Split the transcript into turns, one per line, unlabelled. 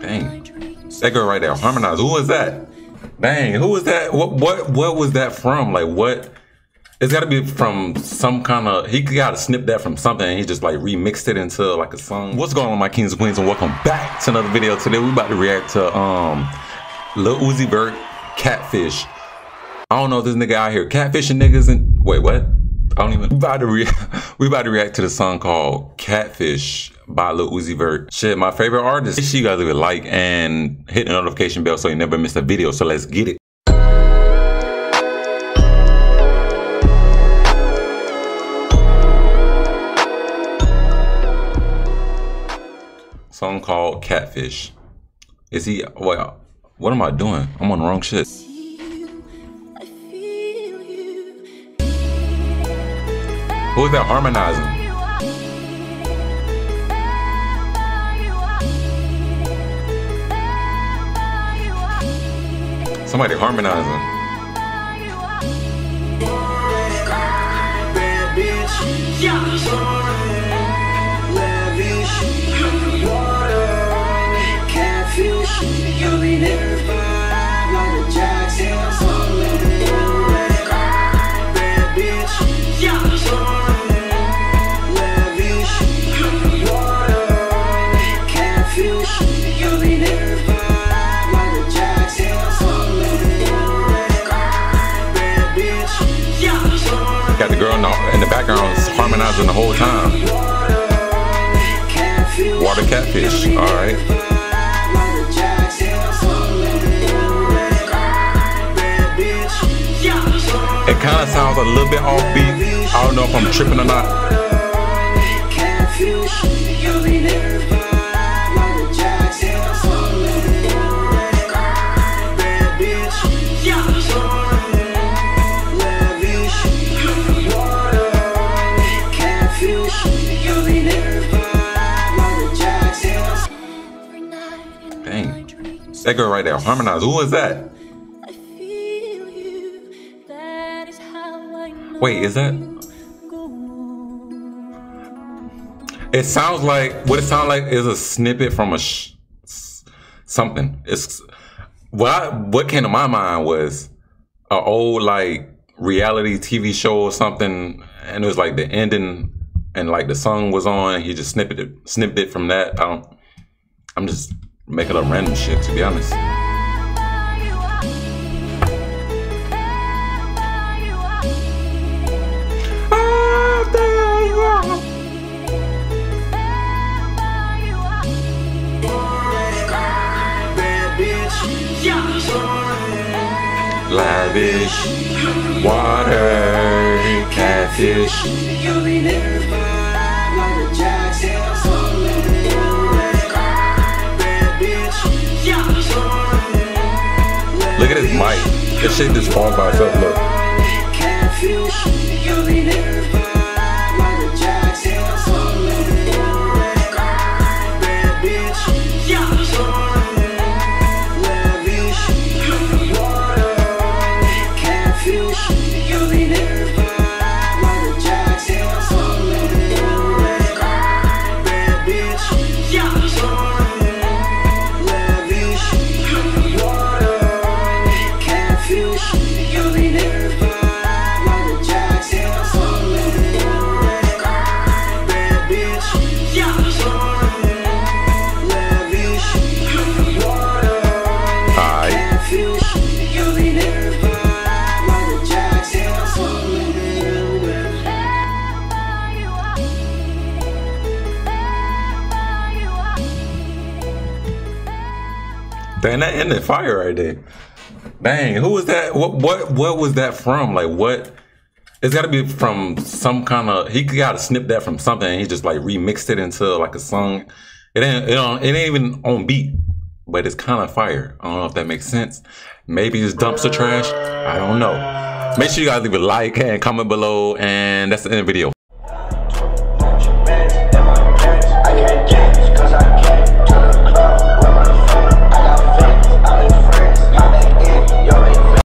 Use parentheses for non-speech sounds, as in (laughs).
Dang. That girl right there, harmonize. Who was that? Dang, who was that? What what what was that from? Like what? It's got to be from some kind of. He got to snip that from something, he just like remixed it into like a song. What's going on, my kings and queens, and welcome back to another video. Today we about to react to um, Lil Uzi Vert, Catfish. I don't know if this nigga out here catfishing niggas and wait, what? I don't even. We about to re- (laughs) we about to react to the song called Catfish by Lil Uzi Vert. Shit, my favorite artist. Make sure you guys leave a like and hit the notification bell so you never miss a video. So let's get it. Song called Catfish. Is he? Wait, what am I doing? I'm on the wrong shit. Who is that harmonizing? Somebody harmonizing. Got girl in the, in the background harmonizing the whole time. Water catfish, alright. It kind of sounds a little bit offbeat. I don't know if I'm tripping or not. Dang. That girl right there, harmonize. Who is that? Wait, is that? It sounds like what it sounds like is a snippet from a sh- something. It's what I, what came to my mind was a old like reality TV show or something, and it was like the ending, and like the song was on. He just snipped it, snipped it from that. I don't. I'm just making up random shit to be honest. Lavish water, catfish. This shit just falls by itself. Look. Dang, that ended fire right there. Dang, who was that? What what what was that from? Like what? It's got to be from some kind of. He got to snip that from something, he just like remixed it into like a song. It ain't it, don't, it ain't even on beat, but it's kind of fire. I don't know if that makes sense. Maybe it's dumpster trash. I don't know. Make sure you guys leave a like and comment below, and that's the end of the video.